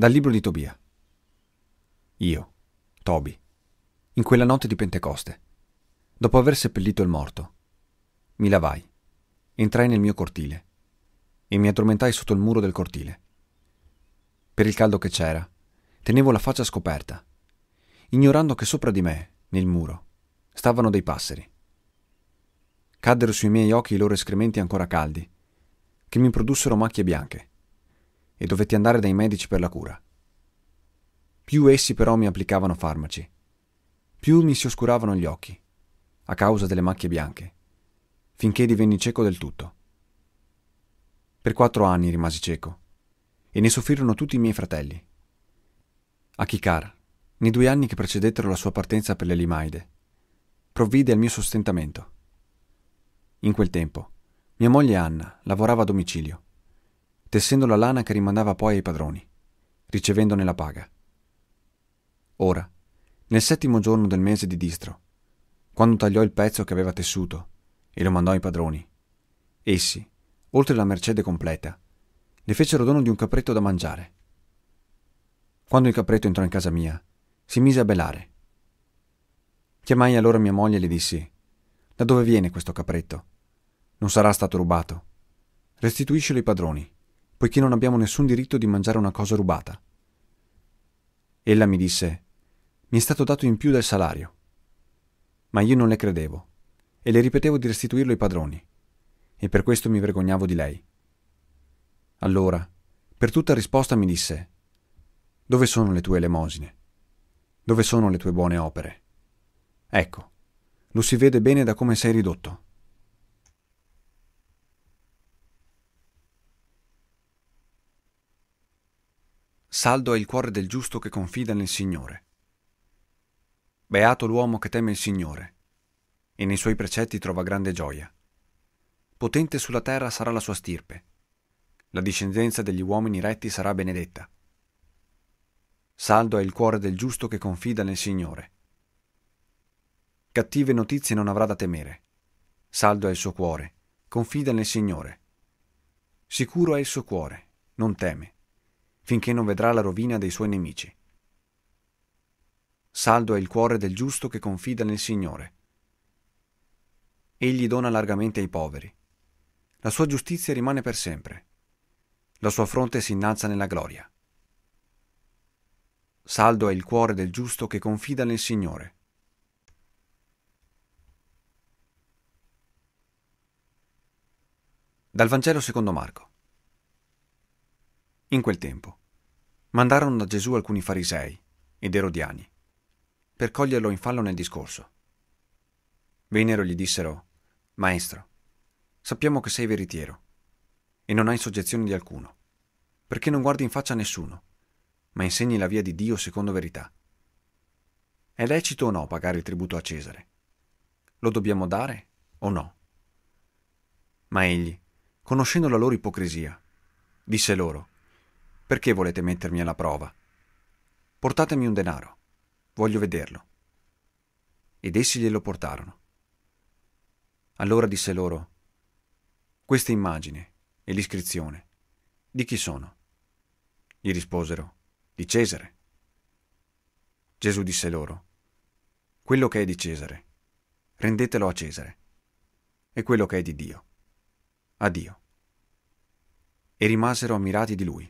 Dal libro di Tobia. Io, Tobi, in quella notte di Pentecoste, dopo aver seppellito il morto, mi lavai, entrai nel mio cortile e mi addormentai sotto il muro del cortile. Per il caldo che c'era, tenevo la faccia scoperta, ignorando che sopra di me, nel muro, stavano dei passeri. Caddero sui miei occhi i loro escrementi ancora caldi, che mi produssero macchie bianche e dovetti andare dai medici per la cura. Più essi però mi applicavano farmaci, più mi si oscuravano gli occhi, a causa delle macchie bianche, finché divenni cieco del tutto. Per quattro anni rimasi cieco, e ne soffrirono tutti i miei fratelli. Achikar, nei due anni che precedettero la sua partenza per le Limaide, provvide al mio sostentamento. In quel tempo, mia moglie Anna lavorava a domicilio tessendo la lana che rimandava poi ai padroni, ricevendone la paga. Ora, nel settimo giorno del mese di distro, quando tagliò il pezzo che aveva tessuto e lo mandò ai padroni, essi, oltre la mercede completa, le fecero dono di un capretto da mangiare. Quando il capretto entrò in casa mia, si mise a belare. Chiamai allora mia moglie e le dissi: Da dove viene questo capretto? Non sarà stato rubato. Restituiscilo ai padroni poiché non abbiamo nessun diritto di mangiare una cosa rubata. Ella mi disse, mi è stato dato in più del salario. Ma io non le credevo e le ripetevo di restituirlo ai padroni, e per questo mi vergognavo di lei. Allora, per tutta risposta mi disse, dove sono le tue elemosine? Dove sono le tue buone opere? Ecco, lo si vede bene da come sei ridotto. Saldo è il cuore del giusto che confida nel Signore. Beato l'uomo che teme il Signore, e nei suoi precetti trova grande gioia. Potente sulla terra sarà la sua stirpe, la discendenza degli uomini retti sarà benedetta. Saldo è il cuore del giusto che confida nel Signore. Cattive notizie non avrà da temere. Saldo è il suo cuore, confida nel Signore. Sicuro è il suo cuore, non teme finché non vedrà la rovina dei suoi nemici. Saldo è il cuore del giusto che confida nel Signore. Egli dona largamente ai poveri. La sua giustizia rimane per sempre. La sua fronte si innalza nella gloria. Saldo è il cuore del giusto che confida nel Signore. Dal Vangelo secondo Marco. In quel tempo mandarono da Gesù alcuni farisei ed erodiani per coglierlo in fallo nel discorso. Vennero e gli dissero, Maestro, sappiamo che sei veritiero e non hai soggezione di alcuno, perché non guardi in faccia a nessuno, ma insegni la via di Dio secondo verità. È lecito o no pagare il tributo a Cesare? Lo dobbiamo dare o no? Ma egli, conoscendo la loro ipocrisia, disse loro, perché volete mettermi alla prova? Portatemi un denaro. Voglio vederlo. Ed essi glielo portarono. Allora disse loro, questa immagine e l'iscrizione, di chi sono? Gli risposero, di Cesare. Gesù disse loro, quello che è di Cesare, rendetelo a Cesare, e quello che è di Dio, a Dio. E rimasero ammirati di lui.